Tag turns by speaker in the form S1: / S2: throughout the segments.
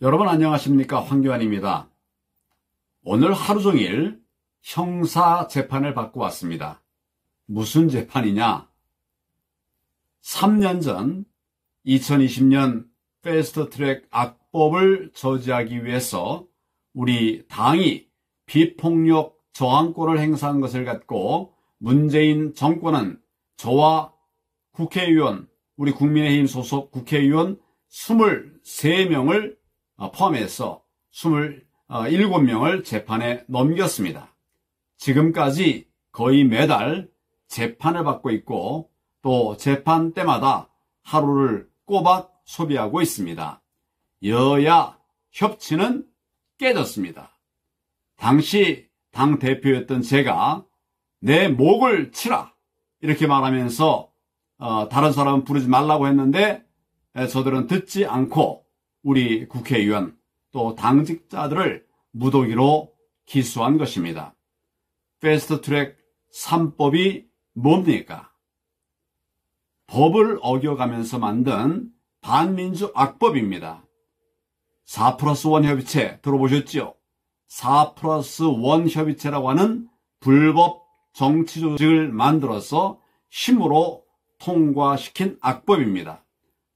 S1: 여러분 안녕하십니까 황교안입니다. 오늘 하루 종일 형사 재판을 받고 왔습니다. 무슨 재판이냐? 3년 전 2020년 패스트 트랙 악법을 저지하기 위해서 우리 당이 비폭력 저항권을 행사한 것을 갖고 문재인 정권은 저와 국회의원, 우리 국민의힘 소속 국회의원 23명을 포함해서 27명을 재판에 넘겼습니다. 지금까지 거의 매달 재판을 받고 있고 또 재판 때마다 하루를 꼬박 소비하고 있습니다. 여야 협치는 깨졌습니다. 당시 당 대표였던 제가 내 목을 치라 이렇게 말하면서 어, 다른 사람은 부르지 말라고 했는데 저들은 듣지 않고 우리 국회의원 또 당직자들을 무더기로 기소한 것입니다. 패스트트랙 3법이 뭡니까? 법을 어겨가면서 만든 반민주 악법입니다. 4 플러스 1 협의체 들어보셨죠? 4 플러스 1 협의체라고 하는 불법 정치 조직을 만들어서 힘으로 통과시킨 악법입니다.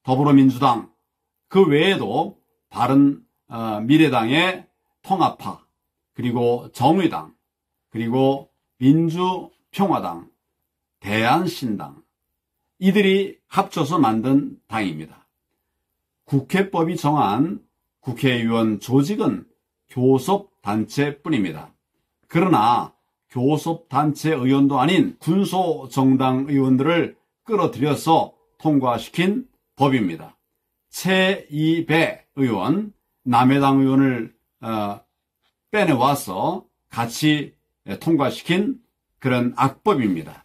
S1: 더불어민주당 그 외에도 바른 어, 미래당의 통합파 그리고 정의당 그리고 민주평화당 대한신당 이들이 합쳐서 만든 당입니다. 국회법이 정한 국회의원 조직은 교섭단체뿐입니다. 그러나 교섭단체 의원도 아닌 군소정당 의원들을 끌어들여서 통과시킨 법입니다. 최이배 의원, 남해당 의원을 어, 빼내와서 같이 통과시킨 그런 악법입니다.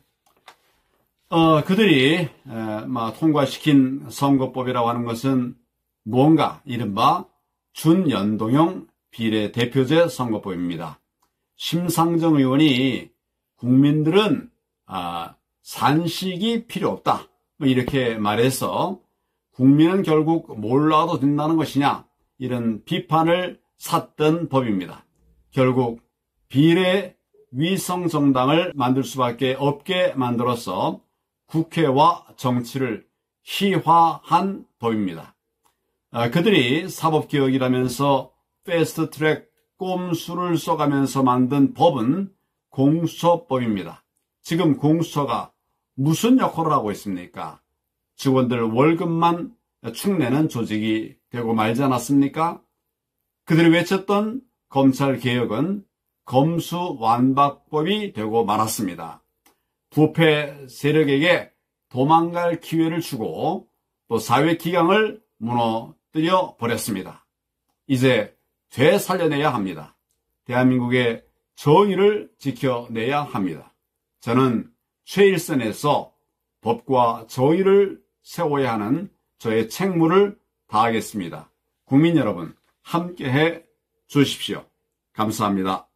S1: 어, 그들이 에, 뭐, 통과시킨 선거법이라고 하는 것은 무언가 이른바 준연동형 비례대표제 선거법입니다. 심상정 의원이 국민들은 아, 산식이 필요 없다 뭐 이렇게 말해서 국민은 결국 몰라도 된다는 것이냐 이런 비판을 샀던 법입니다. 결국 비례 위성 정당을 만들 수밖에 없게 만들어서 국회와 정치를 희화한 법입니다. 아, 그들이 사법개혁이라면서 패스트트랙 꼼수를 써가면서 만든 법은 공수처법입니다. 지금 공수처가 무슨 역할을 하고 있습니까? 직원들 월급만 축내는 조직이 되고 말지 않았습니까? 그들이 외쳤던 검찰 개혁은 검수 완박법이 되고 말았습니다. 부패 세력에게 도망갈 기회를 주고 또 사회 기강을 무너뜨려 버렸습니다. 이제 되살려내야 합니다. 대한민국의 정의를 지켜내야 합니다. 저는 최일선에서 법과 정의를 세워야 하는 저의 책무를 다하겠습니다. 국민 여러분, 함께해 주십시오. 감사합니다.